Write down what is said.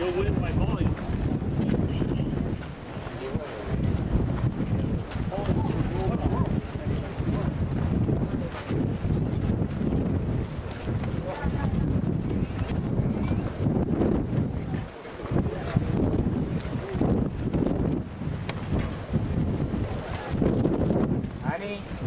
You'll win by volume. Honey.